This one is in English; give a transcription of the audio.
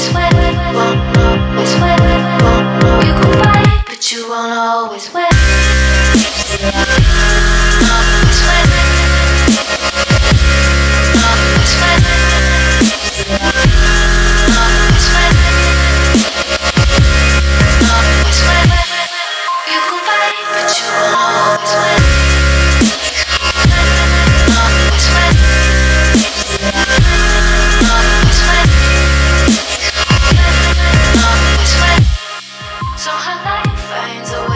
sweat. finds a oh,